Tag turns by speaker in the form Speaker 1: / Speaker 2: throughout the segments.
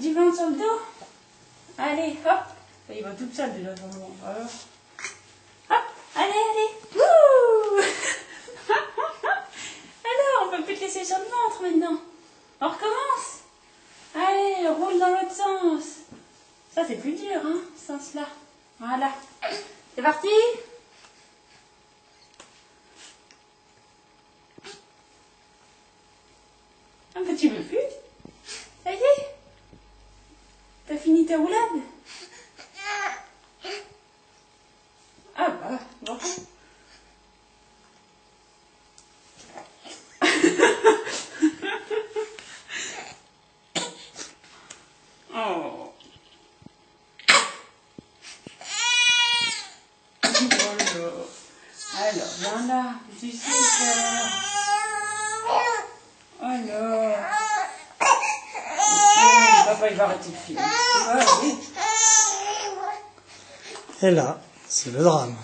Speaker 1: Du ventre sur le dos. Allez, hop. Il va tout seul déjà, son moment. Alors. Hop, allez, allez. Wouh Alors, on peut plus te laisser sur le ventre maintenant. On recommence. Allez, roule dans l'autre sens. Ça, c'est plus dur, hein, ce sens-là. Voilà. C'est parti Ah, mais tu veux plus Ça y est Roulade? Ah bah, bon. oh. Voilà. Alors, viens là, tu sais faire. Alors. Oh, papa, il va. Ah, oui.
Speaker 2: Et là, c'est le drame.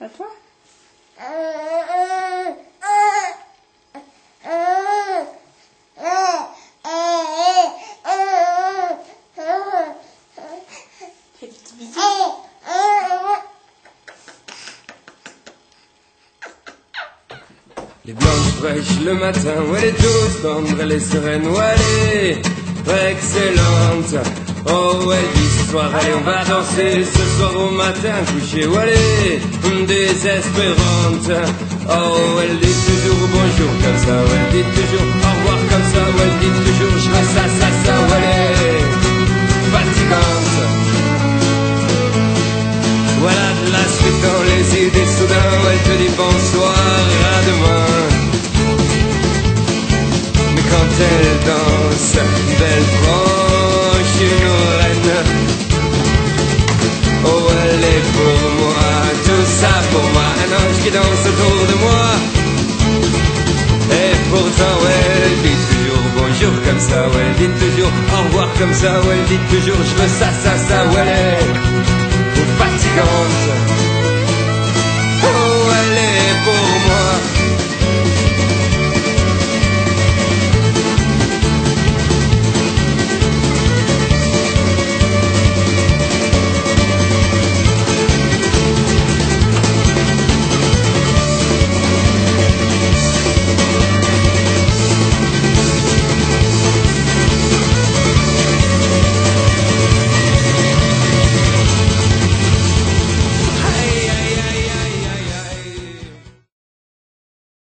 Speaker 1: À toi.
Speaker 3: Les blanches fraîches le matin, où elle est douce, tendre, elle est sereine, où elle est excellente. Oh, ce soir, allez, on va danser, ce soir au matin, coucher, où elle est désespérante. Oh, elle dit toujours bonjour comme ça, où elle dit toujours au revoir comme ça, où elle dit toujours je ça, ça, ça, où elle est fatigante. Voilà de la suite dans les idées soudain où elle te dit bonsoir quand elle danse, belle franche, une reine. Oh, elle est pour moi, tout ça pour moi, un ange qui danse autour de moi. Et pourtant, elle dit toujours bonjour comme ça, où elle dit toujours au revoir comme ça, où elle dit toujours je veux ça, ça, ça, où elle est fatigante.